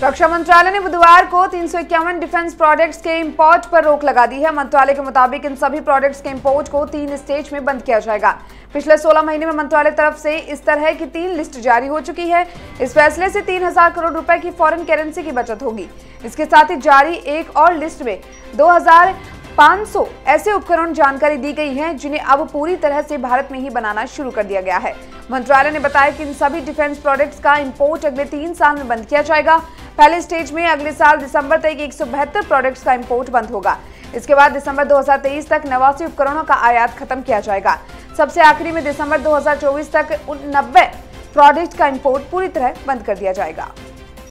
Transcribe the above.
रक्षा मंत्रालय ने बुधवार को तीन सौ इक्यावन डिफेंस प्रोडक्ट्स के इंपोर्ट पर रोक लगा दी है। मंत्रालय के मुताबिक इन सभी प्रोडक्ट्स के इंपोर्ट को तीन स्टेज में बंद किया जाएगा। पिछले 16 महीने में मंत्रालय तरफ़ से इस तरह की तीन लिस्ट जारी हो चुकी है। इस फैसले से तीन हज़ार करोड़ रुपए की फॉरेन करेंसी की बचत होगी। इसके साथ ही जारी एक और लिस्ट में 2500 ऐसे उपकरण जानकारी दी गई है, जिन्हें अब पूरी तरह से भारत में ही बनाना शुरू कर दिया गया है। मंत्रालय ने बताया कि इन सभी डिफेंस प्रोडक्ट्स का इंपोर्ट अगले तीन साल में बंद किया जाएगा। पहले स्टेज में अगले साल दिसंबर तक एक प्रोडक्ट्स का इम्पोर्ट बंद होगा। इसके बाद दिसंबर 2023 तक नवासी उपकरणों का आयात खत्म किया जाएगा। सबसे आखिरी में दिसंबर 2024 तक नब्बे प्रोडक्ट का इम्पोर्ट पूरी तरह बंद कर दिया जाएगा।